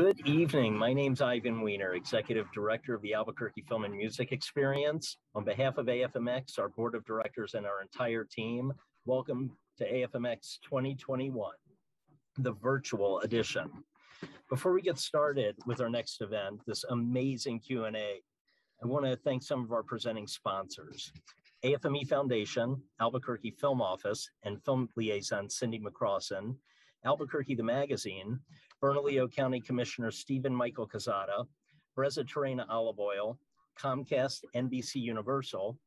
Good evening. My name's Ivan Weiner, Executive Director of the Albuquerque Film and Music Experience. On behalf of AFMX, our Board of Directors, and our entire team, welcome to AFMX 2021, the virtual edition. Before we get started with our next event, this amazing Q&A, I want to thank some of our presenting sponsors. AFME Foundation, Albuquerque Film Office, and Film Liaison Cindy McCrossin, Albuquerque the Magazine, Bernalillo County Commissioner Stephen Michael Quezada, Brezza Terena Olive Oil, Comcast NBC Universal,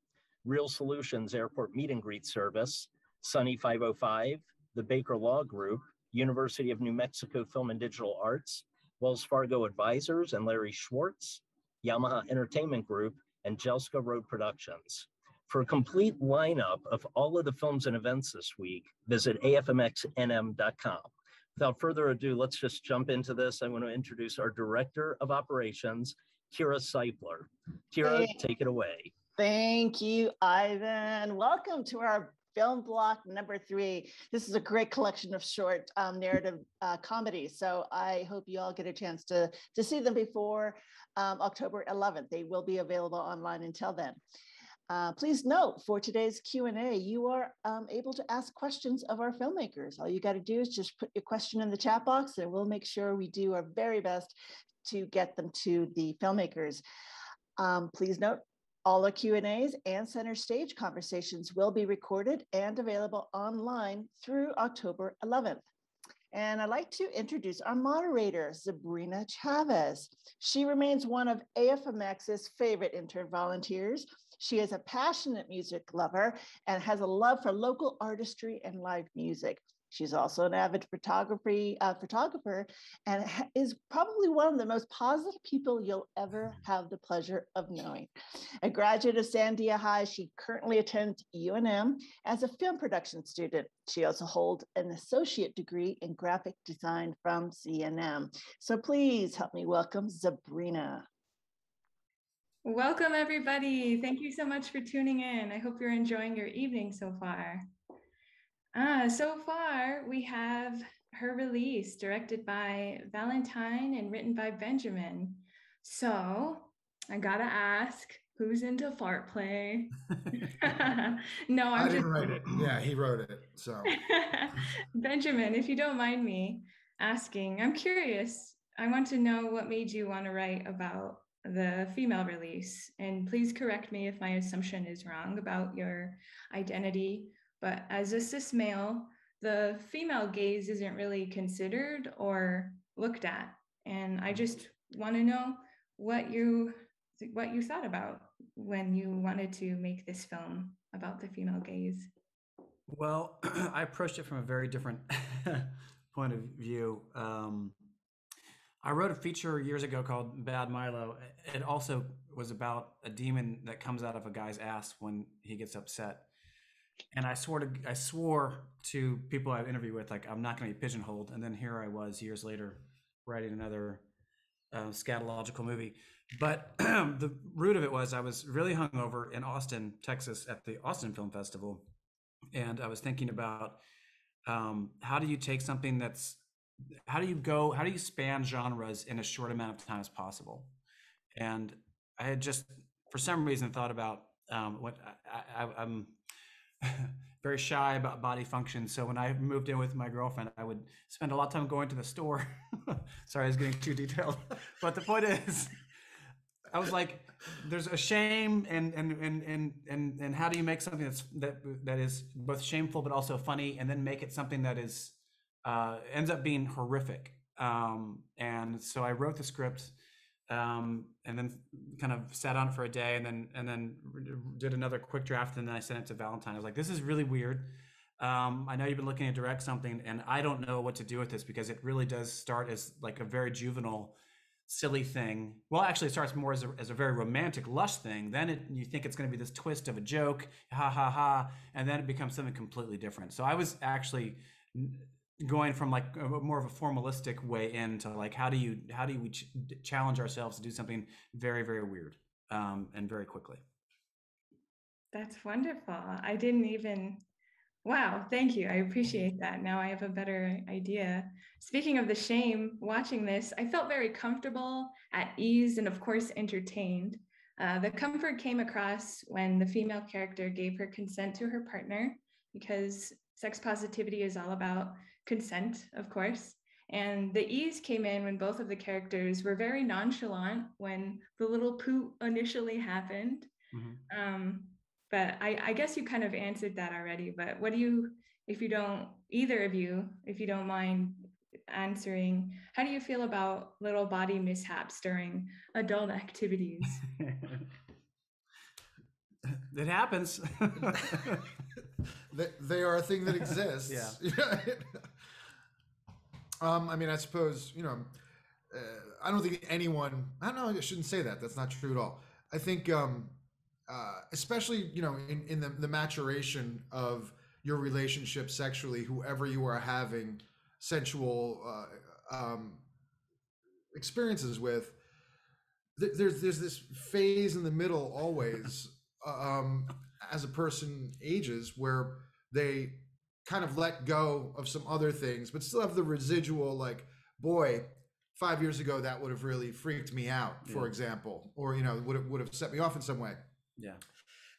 Real Solutions Airport Meet and Greet Service, Sunny 505, the Baker Law Group, University of New Mexico Film and Digital Arts, Wells Fargo Advisors and Larry Schwartz, Yamaha Entertainment Group, and Jelska Road Productions. For a complete lineup of all of the films and events this week, visit afmxnm.com. Without further ado, let's just jump into this. I want to introduce our Director of Operations, Kira Seipler. Kira, take it away. Thank you, Ivan. Welcome to our film block number three. This is a great collection of short um, narrative uh, comedies. So I hope you all get a chance to, to see them before um, October 11th. They will be available online until then. Uh, please note for today's Q&A, you are um, able to ask questions of our filmmakers. All you got to do is just put your question in the chat box and we'll make sure we do our very best to get them to the filmmakers. Um, please note, all the Q&As and center stage conversations will be recorded and available online through October 11th. And I'd like to introduce our moderator, Zabrina Chavez. She remains one of AFMX's favorite intern volunteers she is a passionate music lover and has a love for local artistry and live music. She's also an avid photography uh, photographer and is probably one of the most positive people you'll ever have the pleasure of knowing. A graduate of Sandia High, she currently attends UNM as a film production student. She also holds an associate degree in graphic design from CNM. So please help me welcome Zabrina. Welcome, everybody. Thank you so much for tuning in. I hope you're enjoying your evening so far. Uh, so far, we have her release directed by Valentine and written by Benjamin. So I gotta ask, who's into fart play? no, I'm I didn't just... write it. Yeah, he wrote it. So Benjamin, if you don't mind me asking, I'm curious. I want to know what made you want to write about the female release. And please correct me if my assumption is wrong about your identity. But as a cis male, the female gaze isn't really considered or looked at. And I just want to know what you what you thought about when you wanted to make this film about the female gaze. Well, I approached it from a very different point of view. Um, I wrote a feature years ago called Bad Milo. It also was about a demon that comes out of a guy's ass when he gets upset. And I swore to I swore to people I've interviewed with like I'm not going to be pigeonholed. And then here I was years later writing another uh, scatological movie. But the root of it was I was really hungover in Austin, Texas, at the Austin Film Festival, and I was thinking about um, how do you take something that's how do you go how do you span genres in a short amount of time as possible? And i had just for some reason thought about um, what I, am very shy about body function. So when i moved in with my girlfriend i would spend a lot of time going to the store. Sorry i was getting too detailed. But the point is i was like there's a shame and and and and and, and how do you make something that's that that is both shameful but also funny and then make it something that is uh, ends up being horrific. Um, and so I wrote the script um, and then kind of sat on it for a day and then and then did another quick draft and then I sent it to Valentine. I was like, this is really weird. Um, I know you've been looking to direct something and I don't know what to do with this because it really does start as like a very juvenile, silly thing. Well, actually, it starts more as a, as a very romantic, lush thing. Then it, you think it's going to be this twist of a joke, ha ha ha, and then it becomes something completely different. So I was actually going from like a, more of a formalistic way into like how do you how do we ch- challenge ourselves to do something very very weird um, and very quickly that's wonderful i didn't even Wow, thank you. I appreciate that. Now I have a better idea. Speaking of the shame, watching this, I felt very comfortable, at ease, and of course, entertained. Uh, the comfort came across when the female character gave her consent to her partner, because sex positivity is all about consent, of course. And the ease came in when both of the characters were very nonchalant when the little poo initially happened. Mm-hmm. Um, but I, I guess you kind of answered that already. But what do you, if you don't, either of you, if you don't mind answering, how do you feel about little body mishaps during adult activities? it happens. they, they are a thing that exists. yeah. Um, I mean, I suppose, you know, uh, I don't think anyone, I don't know, I shouldn't say that. That's not true at all. I think, um, uh, especially you know in, in the, the maturation of your relationship sexually whoever you are having sensual uh, um, experiences with th- there's there's this phase in the middle always uh, um, as a person ages where they kind of let go of some other things but still have the residual like boy five years ago that would have really freaked me out for yeah. example or you know would have, would have set me off in some way yeah.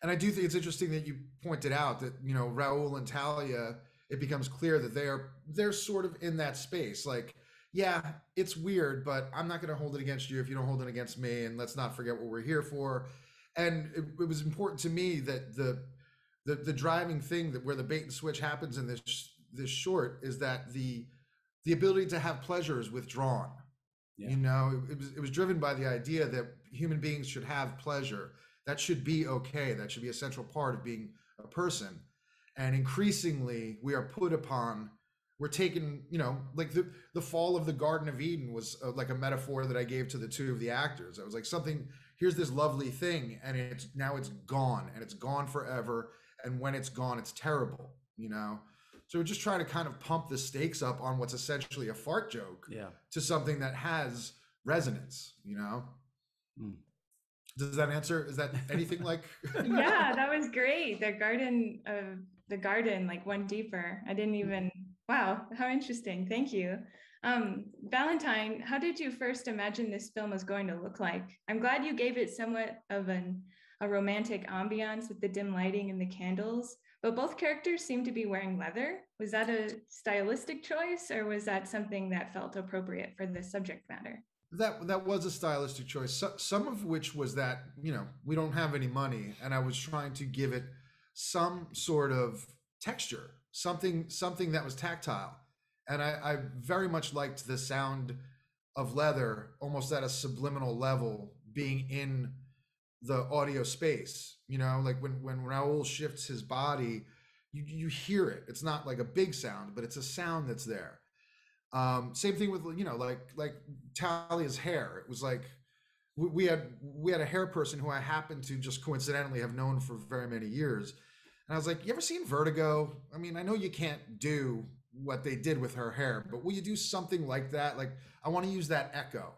And I do think it's interesting that you pointed out that, you know, Raul and Talia, it becomes clear that they are they're sort of in that space. Like, yeah, it's weird, but I'm not gonna hold it against you if you don't hold it against me. And let's not forget what we're here for. And it, it was important to me that the the the driving thing that where the bait and switch happens in this this short is that the the ability to have pleasure is withdrawn. Yeah. You know, it, it was it was driven by the idea that human beings should have pleasure that should be okay. That should be a central part of being a person. And increasingly, we are put upon. We're taken, you know, like the the fall of the Garden of Eden was uh, like a metaphor that I gave to the two of the actors. I was like, something. Here's this lovely thing, and it's now it's gone, and it's gone forever. And when it's gone, it's terrible, you know. So we're just trying to kind of pump the stakes up on what's essentially a fart joke, yeah, to something that has resonance, you know. Mm. Does that answer? Is that anything like? yeah, that was great. The garden of the garden, like went deeper. I didn't mm-hmm. even. Wow, how interesting. Thank you. Um, Valentine, how did you first imagine this film was going to look like? I'm glad you gave it somewhat of an a romantic ambiance with the dim lighting and the candles, but both characters seem to be wearing leather. Was that a stylistic choice, or was that something that felt appropriate for the subject matter? that that was a stylistic choice. So, some of which was that you know we don't have any money, and I was trying to give it some sort of texture, something something that was tactile, and I, I very much liked the sound of leather, almost at a subliminal level, being in the audio space. You know, like when when Raul shifts his body, you you hear it. It's not like a big sound, but it's a sound that's there um, same thing with you know like like Talia's hair. It was like we, we had we had a hair person who I happened to just coincidentally have known for very many years, and I was like, "You ever seen Vertigo? I mean, I know you can't do what they did with her hair, but will you do something like that? Like, I want to use that echo,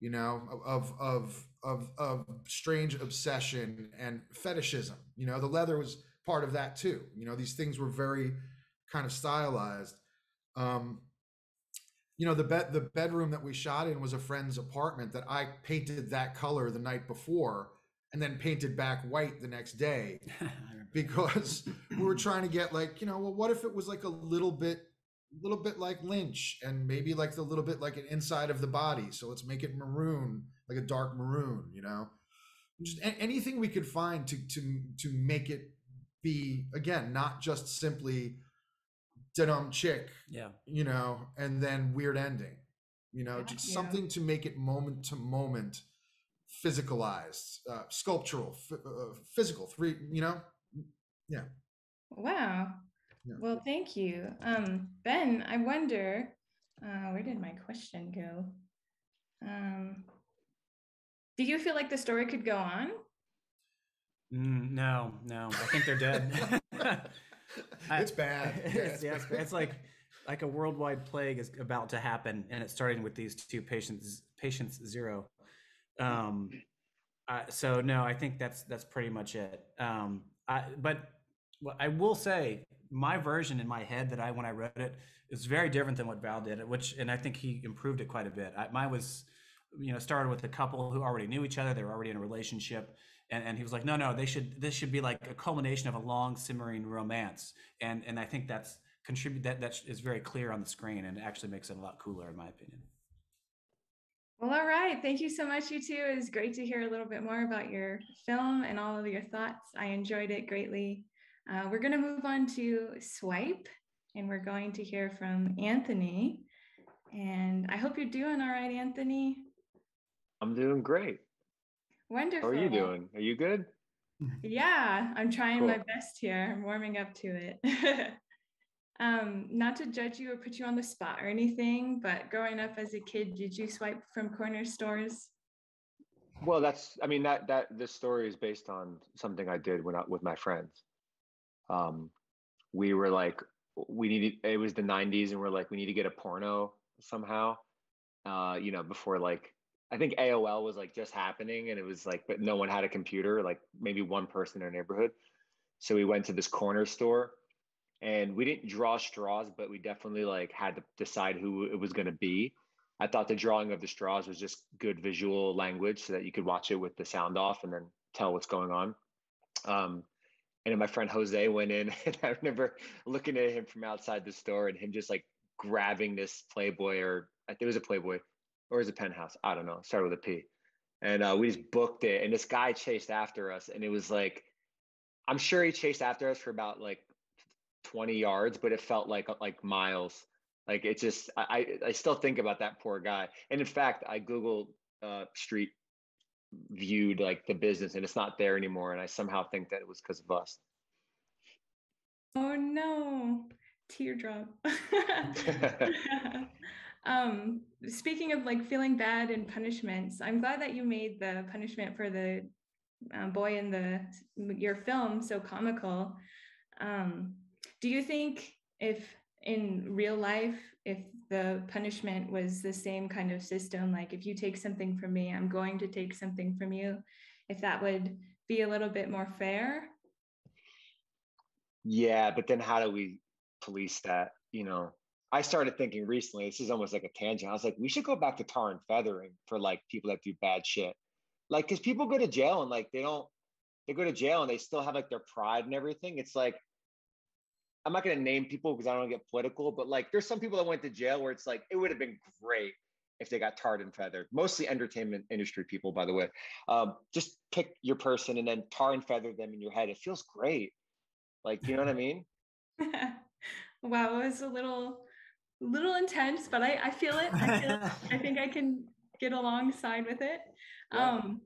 you know, of of of of strange obsession and fetishism. You know, the leather was part of that too. You know, these things were very kind of stylized. Um, you know the bed the bedroom that we shot in was a friend's apartment that I painted that color the night before and then painted back white the next day because we were trying to get like you know well what if it was like a little bit a little bit like lynch and maybe like the little bit like an inside of the body so let's make it maroon like a dark maroon you know just anything we could find to to to make it be again not just simply dumb chick, yeah, you know, and then weird ending, you know, just yeah. something to make it moment to moment, physicalized, uh, sculptural, f- uh, physical, three, you know, yeah. Wow. Yeah. Well, thank you, um, Ben. I wonder, uh, where did my question go? Um, do you feel like the story could go on? Mm, no, no. I think they're dead. it's bad. Yeah, it's, yeah, it's, it's, like like a worldwide plague is about to happen, and it's starting with these two patients. Patients zero. Um, uh, so no, I think that's that's pretty much it. Um, I, but I will say my version in my head that I when I read it is very different than what Val did, which and I think he improved it quite a bit. I, mine was, you know, started with a couple who already knew each other; they were already in a relationship, and, and he was like, no, no, they should this should be like a culmination of a long simmering romance, and and I think that's contribute that that is very clear on the screen and actually makes it a lot cooler in my opinion. Well, all right. Thank you so much, you two. It was great to hear a little bit more about your film and all of your thoughts. I enjoyed it greatly. Uh, we're going to move on to Swipe, and we're going to hear from Anthony. And I hope you're doing all right, Anthony. I'm doing great. Wonderful. How are you doing? Are you good? Yeah, I'm trying cool. my best here. I'm warming up to it. um, not to judge you or put you on the spot or anything, but growing up as a kid, did you swipe from corner stores? Well, that's, I mean, that, that, this story is based on something I did when I, with my friends. Um, we were like, we needed, it was the 90s, and we're like, we need to get a porno somehow. Uh, you know, before like, I think AOL was like just happening, and it was like, but no one had a computer, like maybe one person in our neighborhood. So we went to this corner store and we didn't draw straws, but we definitely like had to decide who it was going to be. I thought the drawing of the straws was just good visual language so that you could watch it with the sound off and then tell what's going on. Um, and my friend Jose went in, and I remember looking at him from outside the store and him just like grabbing this Playboy or it was a Playboy or was a penthouse. I don't know. Started with a P. And uh, we just booked it. And this guy chased after us. And it was like, I'm sure he chased after us for about like 20 yards, but it felt like like miles. Like it just I I still think about that poor guy. And in fact, I googled uh, street viewed like the business and it's not there anymore and I somehow think that it was because of us. Oh no. Teardrop. um speaking of like feeling bad and punishments, I'm glad that you made the punishment for the uh, boy in the your film so comical. Um do you think if in real life if the punishment was the same kind of system like if you take something from me i'm going to take something from you if that would be a little bit more fair yeah but then how do we police that you know i started thinking recently this is almost like a tangent i was like we should go back to tar and feathering for like people that do bad shit like because people go to jail and like they don't they go to jail and they still have like their pride and everything it's like I'm not going to name people because I don't get political, but like there's some people that went to jail where it's like it would have been great if they got tarred and feathered. Mostly entertainment industry people, by the way. Um, just pick your person and then tar and feather them in your head. It feels great. Like you know what I mean? wow, it was a little, little intense, but I, I feel it. I, feel it. I think I can get alongside with it. Yeah. Um,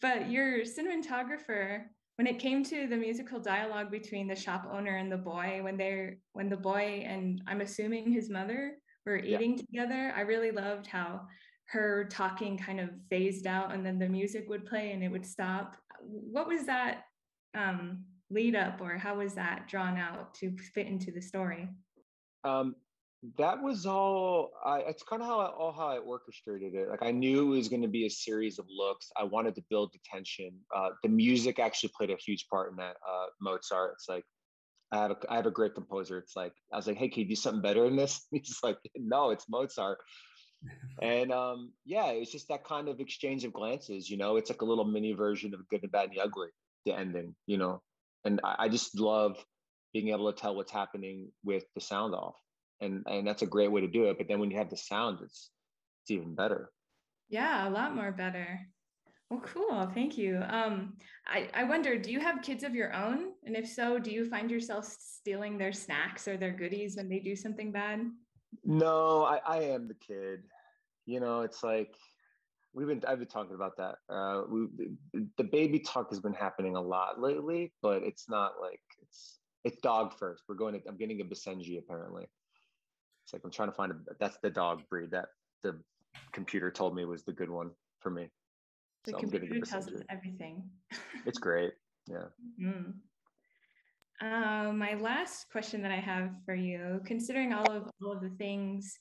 but your cinematographer when it came to the musical dialogue between the shop owner and the boy when they're when the boy and i'm assuming his mother were eating yeah. together i really loved how her talking kind of phased out and then the music would play and it would stop what was that um, lead up or how was that drawn out to fit into the story um, that was all I, it's kind of how I, all how I orchestrated it. Like I knew it was going to be a series of looks. I wanted to build the tension. Uh, the music actually played a huge part in that. Uh, Mozart. It's like I have a I have a great composer. It's like I was like, hey, can you do something better than this? He's like, no, it's Mozart. and um, yeah, it's just that kind of exchange of glances. You know, it's like a little mini version of Good and Bad and the Ugly. The ending. You know, and I, I just love being able to tell what's happening with the sound off and and that's a great way to do it but then when you have the sound it's it's even better. Yeah a lot more better. Well cool. Thank you. Um i i wonder do you have kids of your own? And if so do you find yourself stealing their snacks or their goodies when they do something bad? No i i am the kid. You know it's like we've been i've been talking about that. Uh we the baby talk has been happening a lot lately but it's not like it's it's dog first. We're going to i'm getting a basenji apparently it's like I'm trying to find a that's the dog breed that the computer told me was the good one for me. The so computer tells us everything. it's great. Yeah. Mm-hmm. Uh, my last question that I have for you, considering all of all of the things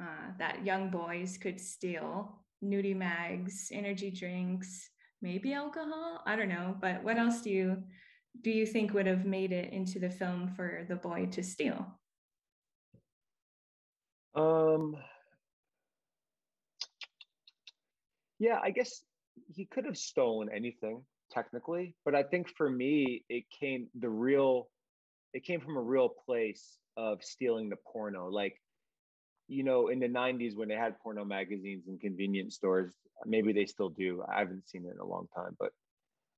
uh, that young boys could steal, nudie mags, energy drinks, maybe alcohol, I don't know, but what else do you do you think would have made it into the film for the boy to steal? Um, yeah, I guess he could have stolen anything technically, but I think for me, it came the real, it came from a real place of stealing the porno. Like, you know, in the 90s when they had porno magazines in convenience stores, maybe they still do. I haven't seen it in a long time, but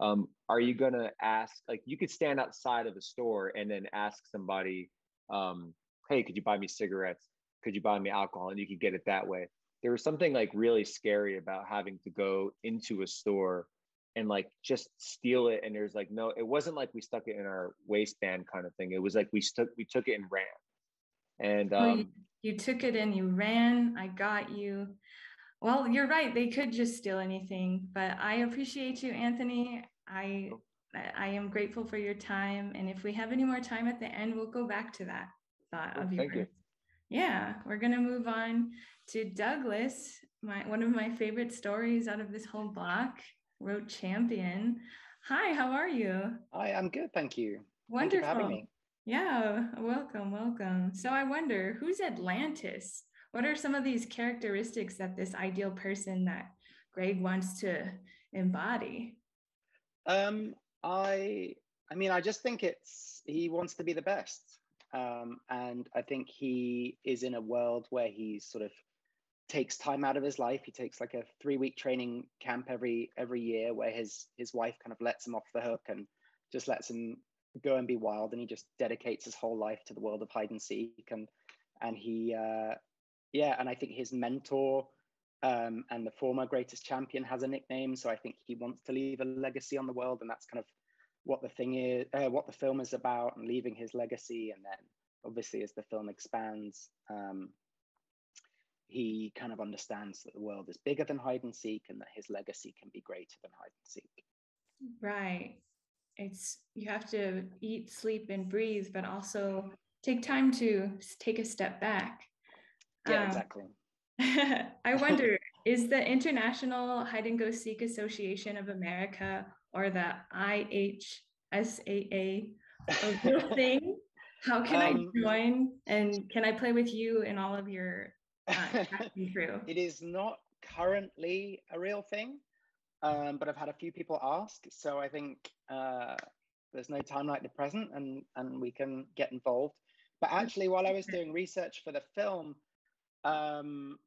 um, are you going to ask, like, you could stand outside of a store and then ask somebody, um, hey, could you buy me cigarettes? Could you buy me alcohol? And you could get it that way. There was something like really scary about having to go into a store and like just steal it. And there's like, no, it wasn't like we stuck it in our waistband kind of thing. It was like we stuck, we took it and ran. And um, you, you took it and you ran. I got you. Well, you're right. They could just steal anything, but I appreciate you, Anthony. I I am grateful for your time. And if we have any more time at the end, we'll go back to that thought of Thank yours. You. Yeah, we're gonna move on to Douglas. My one of my favorite stories out of this whole block wrote champion. Hi, how are you? Hi, I'm good, thank you. Wonderful. Thank you for having me. Yeah, welcome, welcome. So I wonder, who's Atlantis? What are some of these characteristics that this ideal person that Greg wants to embody? Um, I I mean, I just think it's he wants to be the best. Um, and I think he is in a world where he sort of takes time out of his life. He takes like a three week training camp every every year where his his wife kind of lets him off the hook and just lets him go and be wild. And he just dedicates his whole life to the world of hide and seek. And and he uh, yeah, and I think his mentor um, and the former greatest champion has a nickname. So I think he wants to leave a legacy on the world, and that's kind of what the thing is, uh, what the film is about, and leaving his legacy. And then obviously, as the film expands, um, he kind of understands that the world is bigger than hide and seek, and that his legacy can be greater than hide and seek. Right. It's you have to eat, sleep, and breathe, but also take time to take a step back yeah, um, exactly. I wonder, is the International Hide and Go Seek Association of America or the IHSAA real thing? How can um, I join? And can I play with you and all of your uh, crew? It is not currently a real thing, um, but I've had a few people ask. So I think uh, there's no time like the present, and and we can get involved. But actually, while I was doing research for the film, um,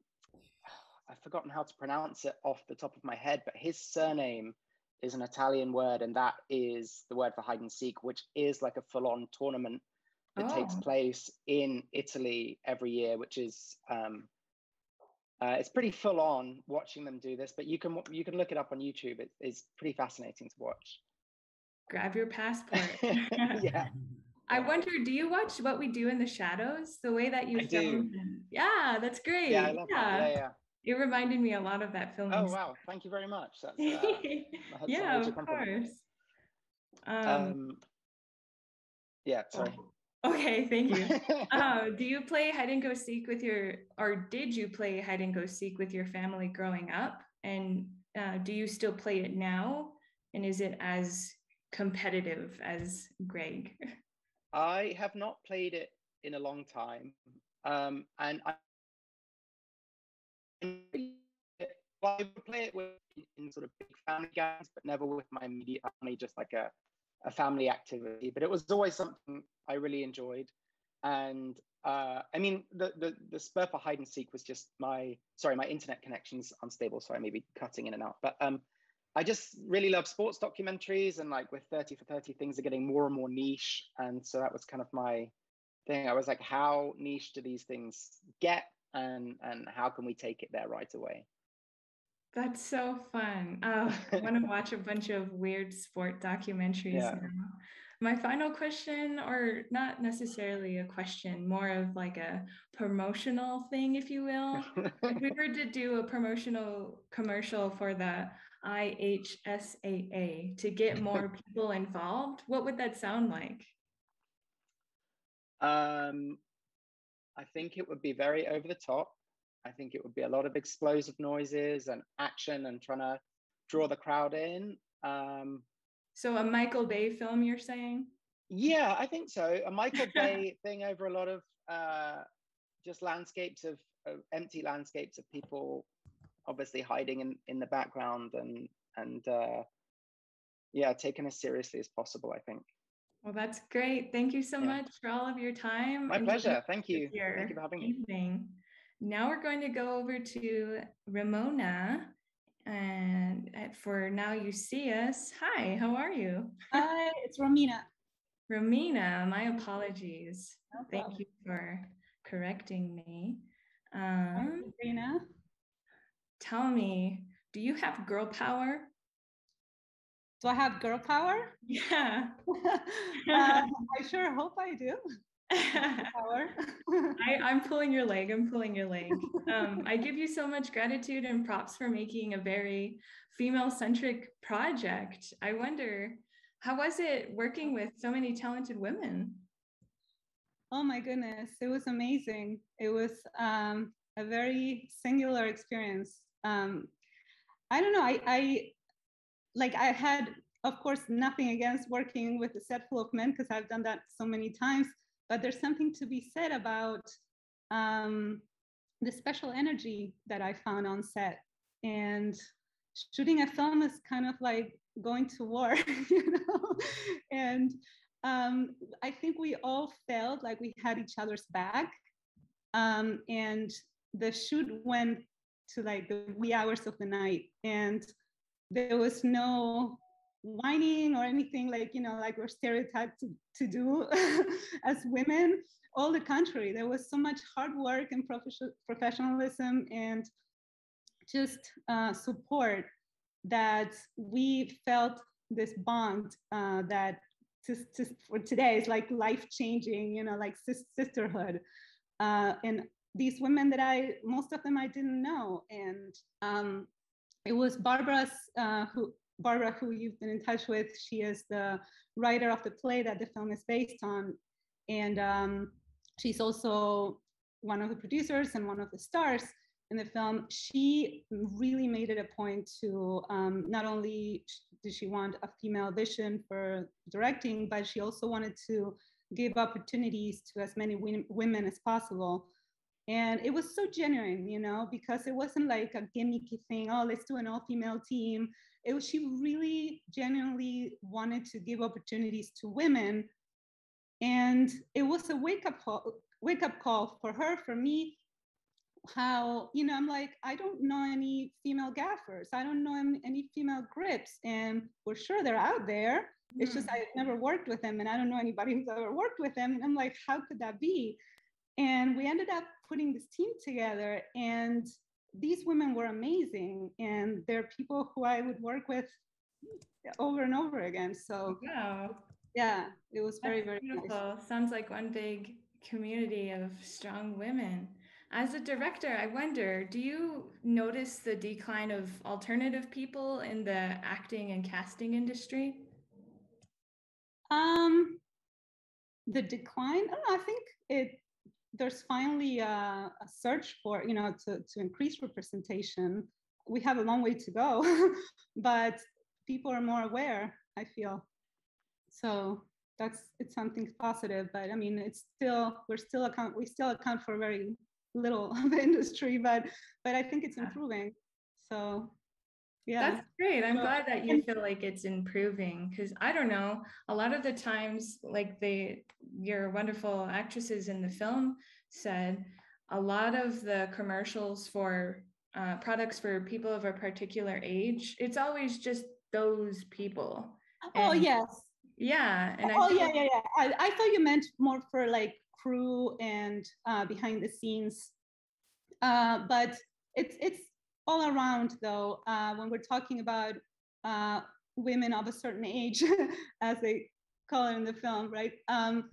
I've forgotten how to pronounce it off the top of my head, but his surname is an Italian word, and that is the word for hide and seek, which is like a full on tournament that oh. takes place in Italy every year, which is um, uh, it's pretty full on watching them do this. But you can you can look it up on YouTube. It, it's pretty fascinating to watch. Grab your passport. yeah. I wonder, do you watch What We Do in the Shadows? The way that you I filmed Yeah, that's great. Yeah, yeah. That. yeah, yeah. It reminded me a lot of that film. Oh wow, thank you very much. That's, uh, that's yeah, of course. Um, um, yeah, sorry. Okay, thank you. uh, do you play hide and go seek with your, or did you play hide and go seek with your family growing up? And uh, do you still play it now? And is it as competitive as Greg? I have not played it in a long time, um, and I, I would play it with, in sort of big family games, but never with my immediate family, just like a, a family activity. But it was always something I really enjoyed, and uh, I mean, the, the the spur for hide and seek was just my sorry, my internet connection's unstable, so I may be cutting in and out. But um, I just really love sports documentaries, and like with 30 for 30, things are getting more and more niche. And so that was kind of my thing. I was like, how niche do these things get, and and how can we take it there right away? That's so fun. Oh, I want to watch a bunch of weird sport documentaries yeah. now. My final question, or not necessarily a question, more of like a promotional thing, if you will. if we were to do a promotional commercial for the IHSAA to get more people involved, what would that sound like? Um, I think it would be very over the top. I think it would be a lot of explosive noises and action and trying to draw the crowd in. Um, So a Michael Bay film, you're saying? Yeah, I think so. A Michael Bay thing over a lot of uh, just landscapes of, of, empty landscapes of people, obviously hiding in, in the background and and uh, yeah, taken as seriously as possible. I think. Well, that's great. Thank you so yeah. much for all of your time. My pleasure. Thank you. Thank you for having evening. me. Now we're going to go over to Ramona. And for now you see us. Hi, how are you? Hi, it's Romina. Romina, my apologies. No Thank you for correcting me. Um, Romina. Tell me, do you have girl power? Do I have girl power? Yeah. uh, I sure hope I do. power. I, am pulling your leg. I'm pulling your leg. Um, I give you so much gratitude and props for making a very female centric project. I wonder, how was it working with so many talented women? Oh my goodness, it was amazing. It was um, a very singular experience. Um, I don't know. I, I like I had, of course, nothing against working with a set full of men because I've done that so many times. But there's something to be said about um, the special energy that I found on set. And shooting a film is kind of like going to war, you know? and um, I think we all felt like we had each other's back. Um, and the shoot went to like the wee hours of the night. And there was no whining or anything like you know like we're stereotyped to, to do as women. All the country there was so much hard work and professionalism and just uh, support that we felt this bond uh, that for today is like life changing you know like sisterhood. Uh, and these women that i most of them i didn't know. And um, it was Barbara's, uh, who, Barbara, who you've been in touch with. She is the writer of the play that the film is based on. And um, she's also one of the producers and one of the stars in the film. She really made it a point to um, not only did she want a female vision for directing, but she also wanted to give opportunities to as many women as possible and it was so genuine you know because it wasn't like a gimmicky thing oh let's do an all-female team. It was she really genuinely wanted to give opportunities to women. And it was a wake-up call wake up call for her for me how you know i'm like i don't know any female gaffers. I don't know any female grips and we're sure they're out there. It's just mm. i've never worked with them and i don't know anybody who's ever worked with them. And i'm like how could that be and we ended up putting this team together, and these women were amazing. And they're people who I would work with over and over again. So, wow. yeah, it was very, That's very beautiful. Nice. Sounds like one big community of strong women. As a director, I wonder, do you notice the decline of alternative people in the acting and casting industry? Um, the decline, I, know, I think it there's finally a, a, search for, you know, to, to increase representation. We have a long way to go, but people are more aware, I feel. So that's, it's something positive, but I mean, it's still, we're still account, we still account for very little of the industry, but, but I think it's improving. So yeah. That's great i'm glad that you feel like it's improving because i don't know a lot of the times like the your wonderful actresses in the film said a lot of the commercials for uh, products for people of a particular age it's always just those people oh and, yes. Yeah and oh yeah yeah yeah I, I thought you meant more for like crew and uh, behind the scenes uh, but it's it's all around though uh, when we're talking about uh, women of a certain age as they call it in the film right? Um,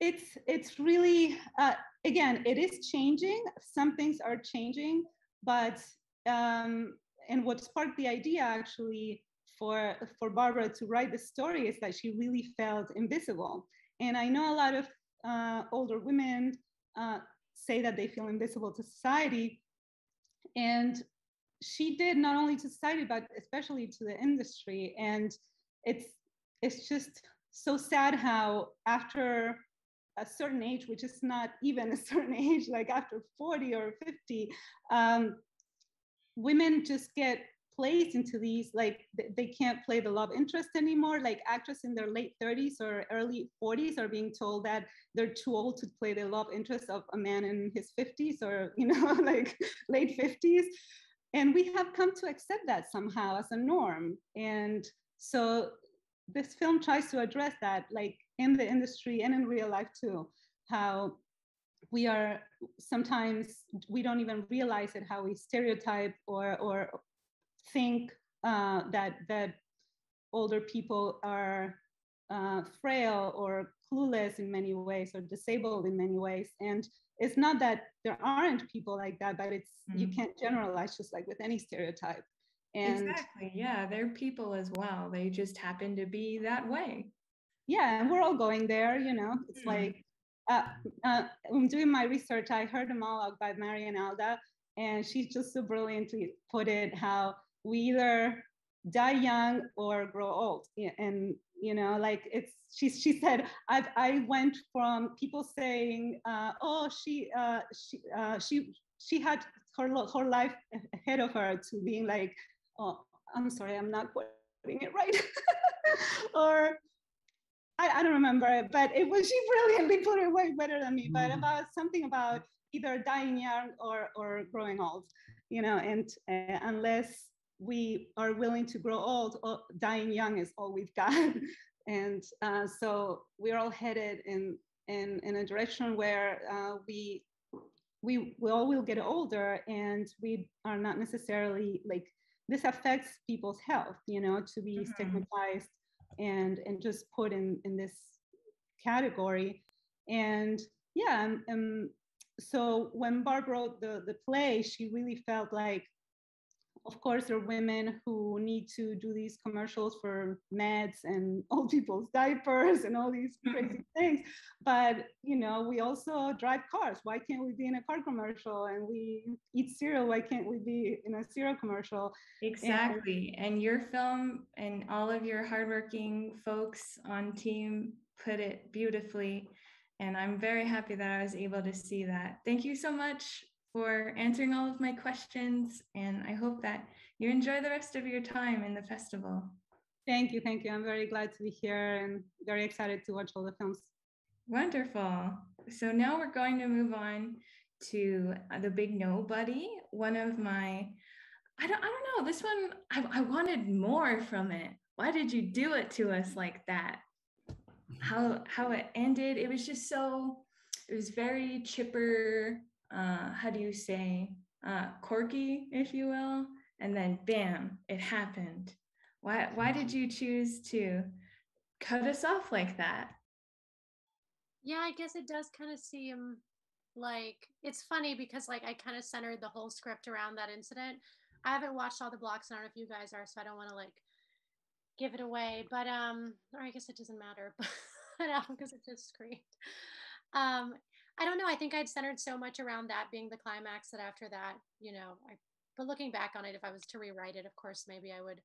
it's it's really uh, again it is changing. Some things are changing but um, and what sparked the idea actually for for barbara to write the story is that she really felt invisible. And i know a lot of uh, older women uh, say that they feel invisible to society and she did not only to society, but especially to the industry. And it's it's just so sad how after a certain age, which is not even a certain age, like after 40 or 50, um, women just get placed into these like they can't play the love interest anymore. Like actors in their late 30s or early 40s are being told that they're too old to play the love interest of a man in his 50s or you know like late 50s and we have come to accept that somehow as a norm. And so this film tries to address that like in the industry and in real life too how we are sometimes we don't even realize it how we stereotype or or think uh, that that older people are uh, frail or clueless in many ways or disabled in many ways. And it's not that there aren't people like that but it's mm-hmm. you can't generalize just like with any stereotype. And exactly. Yeah they're people as well. They just happen to be that way. Yeah and we're all going there you know? It's mm-hmm. like uh, uh, when doing my research. I heard a monologue by marian alda and she just so brilliantly put it how we either die young or grow old and you know like it's she she said I've, i went from people saying uh, oh she uh, she uh, she she had her her life ahead of her to being like oh i'm sorry i'm not putting it right or I, I don't remember it but it was she brilliantly put it way better than me but mm. about something about either dying young or or growing old you know and uh, unless we are willing to grow old, uh, dying young is all we've got. and uh, so we're all headed in, in, in a direction where uh, we, we, we all will get older and we are not necessarily like, this affects people's health, you know, to be mm-hmm. stigmatized and, and just put in, in this category. And yeah, and, and so when Barb wrote the, the play, she really felt like of course, there are women who need to do these commercials for meds and old people's diapers and all these crazy things. But you know, we also drive cars. Why can't we be in a car commercial? And we eat cereal. Why can't we be in a cereal commercial? Exactly. And, and your film and all of your hardworking folks on team put it beautifully. And I'm very happy that I was able to see that. Thank you so much for answering all of my questions. And I hope that you enjoy the rest of your time in the festival. Thank you. Thank you. I'm very glad to be here and very excited to watch all the films. Wonderful. So now we're going to move on to uh, The Big Nobody, one of my I don't I don't know, this one I, I wanted more from it. Why did you do it to us like that? How how it ended, it was just so it was very chipper uh, how do you say, uh, quirky, if you will, and then bam, it happened. Why, why did you choose to cut us off like that? Yeah, I guess it does kind of seem like it's funny because like I kind of centered the whole script around that incident. I haven't watched all the blocks. And I don't know if you guys are, so I don't want to like give it away. But um, or I guess it doesn't matter, but because it just screamed. Um, I don't know. I think I'd centered so much around that being the climax that after that, you know, I, but looking back on it, if I was to rewrite it, of course, maybe I would.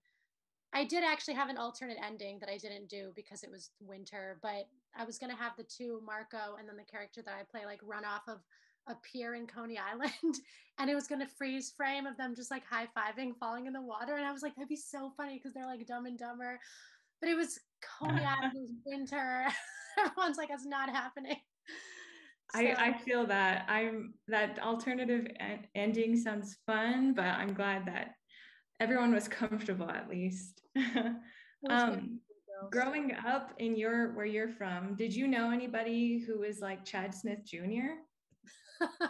I did actually have an alternate ending that I didn't do because it was winter, but I was going to have the two, Marco and then the character that I play, like run off of a pier in Coney Island. And it was going to freeze frame of them just like high fiving, falling in the water. And I was like, that'd be so funny because they're like dumb and dumber. But it was Coney Island, it was winter. Everyone's like, it's not happening. I, I feel that I'm that alternative ending sounds fun, but I'm glad that everyone was comfortable at least. um, growing up in your where you're from, did you know anybody who was like Chad Smith Jr.?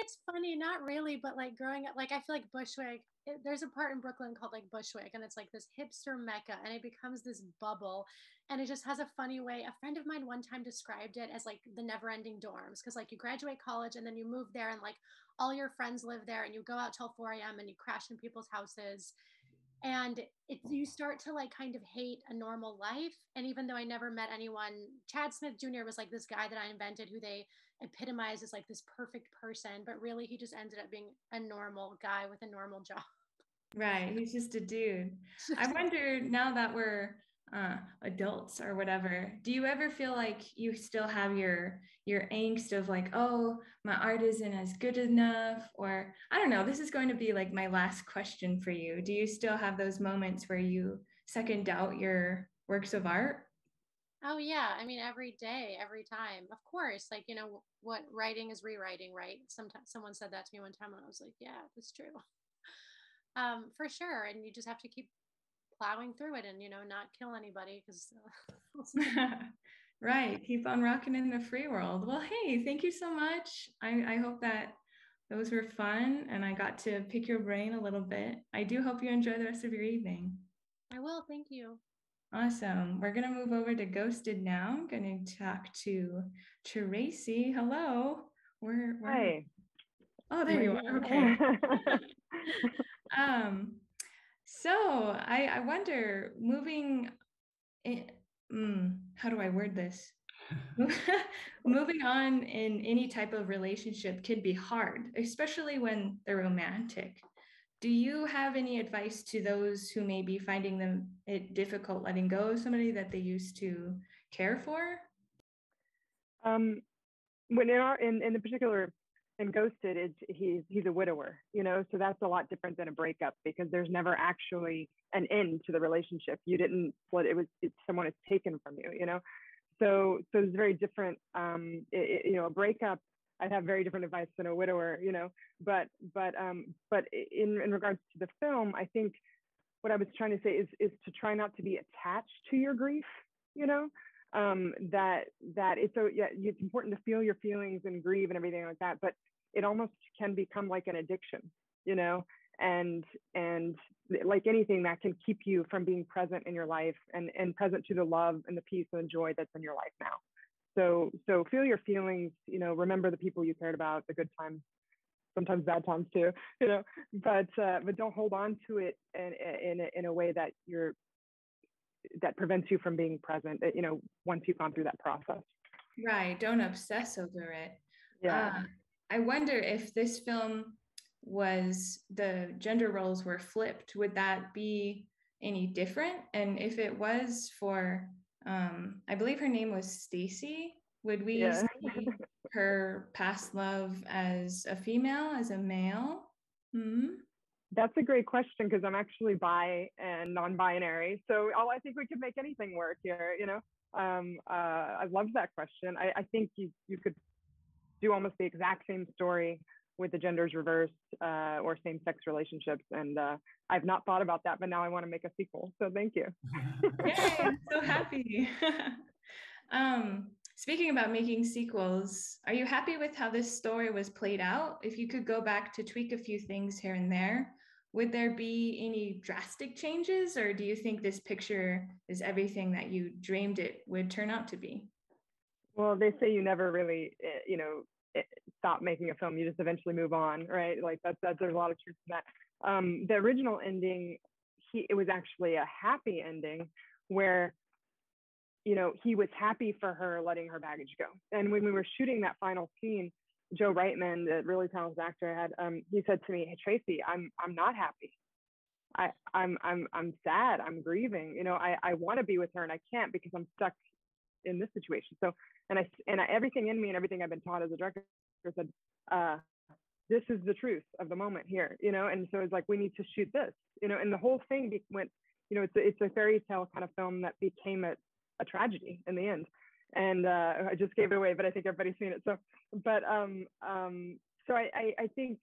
it's funny, not really, but like growing up, like I feel like Bushwick, it, there's a part in Brooklyn called like Bushwick, and it's like this hipster mecca, and it becomes this bubble, and it just has a funny way. A friend of mine one time described it as like the never ending dorms, because like you graduate college and then you move there, and like all your friends live there, and you go out till 4 a.m. and you crash in people's houses. And it, you start to like kind of hate a normal life. And even though I never met anyone, Chad Smith Jr. was like this guy that I invented who they epitomized as like this perfect person, but really he just ended up being a normal guy with a normal job. Right. He's just a dude. I wonder now that we're uh, adults or whatever, do you ever feel like you still have your your angst of like, oh, my art isn't as good enough, or I don't know. This is going to be like my last question for you. Do you still have those moments where you second doubt your works of art? Oh yeah, I mean every day, every time. Of course, like you know what writing is rewriting, right? Sometimes someone said that to me one time and I was like, yeah, that's true. Um, for sure, and you just have to keep plowing through it and you know not kill anybody because right keep on rocking in the free world. Well hey thank you so much. I, I hope that those were fun and i got to pick your brain a little bit. I do hope you enjoy the rest of your evening. I will thank you. Awesome. We're going to move over to ghosted now. I'm going to talk to Tracie. Hello. Where, where Hi. oh there you are. Okay. Um so I, I wonder, moving, in, mm, how do I word this? moving on in any type of relationship can be hard, especially when they're romantic. Do you have any advice to those who may be finding them it difficult letting go of somebody that they used to care for? Um, when in our in, in the particular and ghosted it's he's he's a widower you know? So that's a lot different than a breakup because there's never actually an end to the relationship. You didn't split it was someone is taken from you you know? So so it's very different um it, it, you know a breakup i'd have very different advice than a widower you know? But but um but in in regards to the film i think what i was trying to say is is to try not to be attached to your grief you know um, that that it's so yeah it's important to feel your feelings and grieve and everything like that but it almost can become like an addiction you know? And and like anything that can keep you from being present in your life and and present to the love and the peace and the joy that's in your life now. So so feel your feelings you know remember the people you cared about the good times sometimes bad times too you know? But uh, but don't hold on to it in in in a way that you're that prevents you from being present you know once you've gone through that process. Right don't obsess over it. Yeah. Uh, i wonder if this film was the gender roles were flipped would that be any different? And if it was for um i believe her name was stacy would we yeah. see her past love as a female as a male? Hmm that's a great question because I'm actually bi and non-binary. So oh, I think we could make anything work here. You know, um, uh, I love that question. I, I, think you you could do almost the exact same story with the genders reversed uh, or same-sex relationships, and uh, I've not thought about that, but now I want to make a sequel. So thank you. Yay! I'm so happy. um, speaking about making sequels, are you happy with how this story was played out? If you could go back to tweak a few things here and there, would there be any drastic changes or do you think this picture is everything that you dreamed it would turn out to be? Well they say you never really eh, you know eh, stop making a film you just eventually move on right? Like that's that there's a lot of truth to that. Um the original ending he it was actually a happy ending where you know he was happy for her letting her baggage go and when we were shooting that final scene Joe Reitman, the really talented actor, had um, he said to me, "Hey Tracie, I'm I'm not happy. I I'm I'm I'm sad. I'm grieving. You know, I I want to be with her and I can't because I'm stuck in this situation. So and I and I, everything in me and everything I've been taught as a director said, uh, this is the truth of the moment here. You know, and so it's like we need to shoot this. You know, and the whole thing went. You know, it's a, it's a fairy tale kind of film that became a, a tragedy in the end and uh, I just gave it away, but I think everybody's seen it. So, but um, um, so I, I, I think,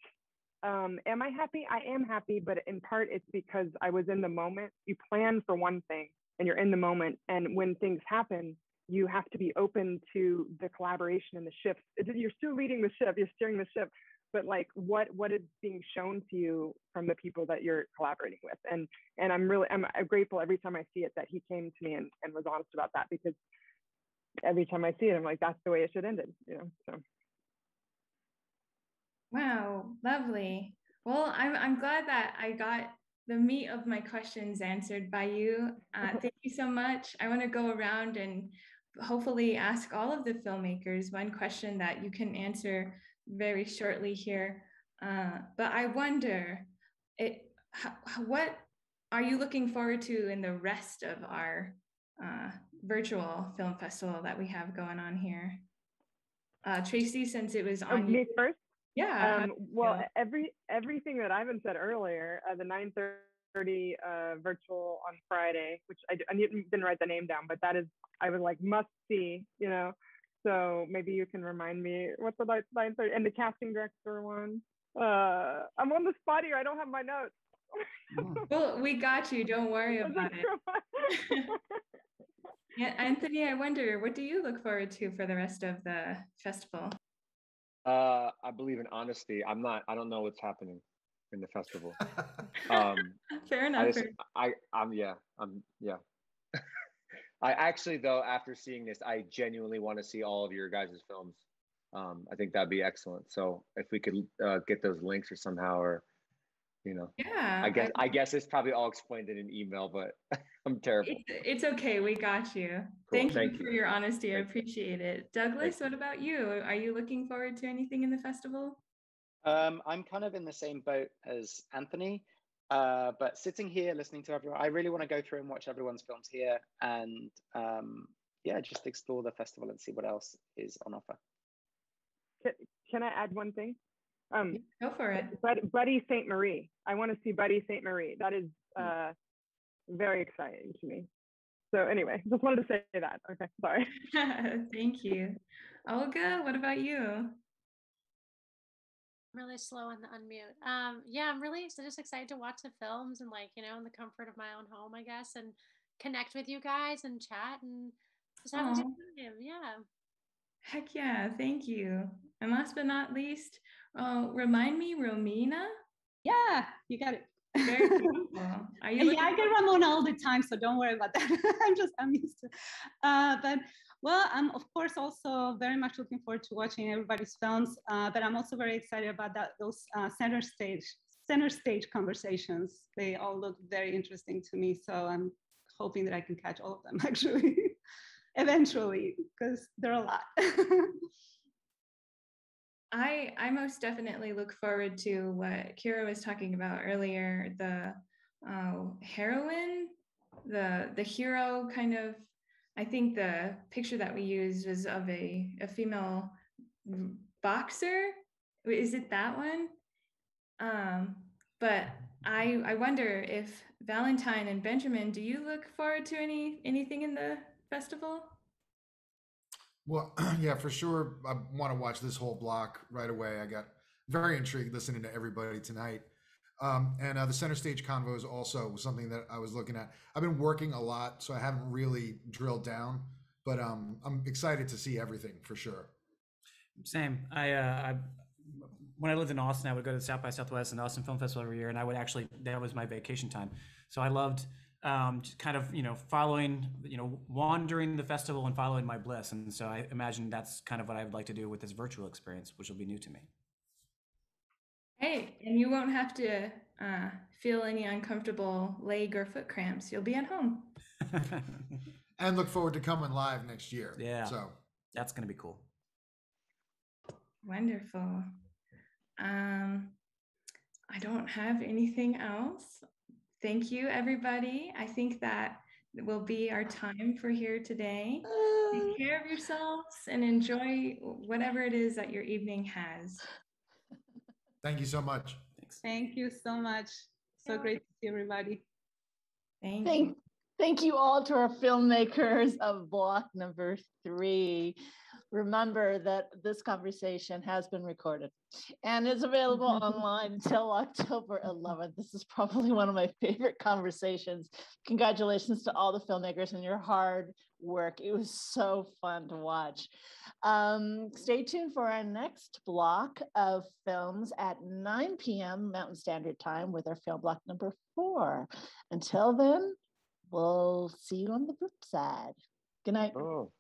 um, am I happy? I am happy, but in part it's because I was in the moment. You plan for one thing, and you're in the moment, and when things happen, you have to be open to the collaboration and the shifts. You're still leading the ship, you're steering the ship, but like what what is being shown to you from the people that you're collaborating with and and i'm really i'm, I'm grateful every time i see it that he came to me and, and was honest about that because every time I see it, I'm like, that's the way it should end it, you know. So wow, lovely. Well, I'm I'm glad that I got the meat of my questions answered by you. Uh, thank you so much. I want to go around and hopefully ask all of the filmmakers one question that you can answer very shortly here. Uh, but I wonder, it, what are you looking forward to in the rest of our virtual film festival that we have going on here. Uh, Tracie, since it was Oh, on me first. yeah, Um, well, every everything that Ivan said earlier, uh, the 9:30 uh, virtual on Friday, which I, didn't, didn't write the name down, but that is I was like must see, you know. So maybe you can remind me what the 9:30 and the casting director one. Uh, I'm on the spot here. I don't have my notes. well, we got you. Don't worry about it. Yeah, Anthony, I wonder, what do you look forward to for the rest of the festival? Uh, I believe in honesty. I'm not. I don't know what's happening in the festival. Um, Fair I enough. just, I, I'm, yeah, I'm, yeah. I actually, though, after seeing this, I genuinely want to see all of your guys' films. Um, I think that'd be excellent. So if we could uh, get those links or somehow, or you know, yeah, I guess, I guess it's probably all explained in an email, but I'm terrible. It's, it's okay. We got you. Cool, Thank, thank you for you. your honesty. I Thank you. appreciate it. Douglas, what about you? Are you looking forward to anything in the festival? Um, I'm kind of in the same boat as Anthony, uh, but sitting here listening to everyone, I really want to go through and watch everyone's films here, and um, yeah, just explore the festival and see what else is on offer. Can, can I add one thing? Um, Go for it. Bud- Buffy Sainte-Marie. I want to see Buffy Sainte-Marie. That is uh, very exciting to me. So anyway, just wanted to say that. Okay, sorry. Thank you. Olga, what about you? Really slow on the unmute. Um, yeah, I'm really ex- just excited to watch the films and like, you know, in the comfort of my own home, I guess, and connect with you guys and chat and just have a good time. Yeah. Heck yeah, thank you. And last but not least, uh, remind me, Romina. Yeah, you got it. Very beautiful. Are you yeah, I get Ramona all the time, so don't worry about that. I'm just I'm used to. Uh, but well, I'm of course also very much looking forward to watching everybody's films. Uh, but I'm also very excited about that those uh, center stage center stage conversations. They all look very interesting to me, so I'm hoping that I can catch all of them actually eventually because they're a lot. I I most definitely look forward to what Kira was talking about earlier, the uh, heroine, the the hero kind of. I think the picture that we used was of a a female boxer. Is it that one? Um, but I I wonder if Valentine and Benjamin, do you look forward to any anything in the festival? Well, yeah, for sure. I want to watch this whole block right away. I got very intrigued listening to everybody tonight. Um, and uh, the center stage convo is also something that I was looking at. I've been working a lot, so I haven't really drilled down, but um, I'm excited to see everything for sure. Same. I, uh, I when I lived in Austin, I would go to the South by Southwest and Austin Film Festival every year, and I would actually that was my vacation time. So I loved um, just kind of you know following you know wandering the festival and following my bliss, and so I imagine that's kind of what I would like to do with this virtual experience, which will be new to me. Hey, and you won't have to uh, feel any uncomfortable leg or foot cramps. You'll be at home. And look forward to coming live next year. Yeah. So That's gonna be cool. Wonderful. Um, I don't have anything else. Thank you, everybody. I think that will be our time for here today. Take care of yourselves and enjoy whatever it is that your evening has. Thank you so much. Thanks. Thank you so much. So great to see everybody. Thank Thank, you. thank you all to our filmmakers of block number three. Remember that this conversation has been recorded and is available online until October 11th. This is probably one of my favorite conversations. Congratulations to all the filmmakers and your hard work. It was so fun to watch. Um, stay tuned for our next block of films at 9 p.m. Mountain Standard Time with our film block number four. Until then, we'll see you on the flip side. Good night. Oh.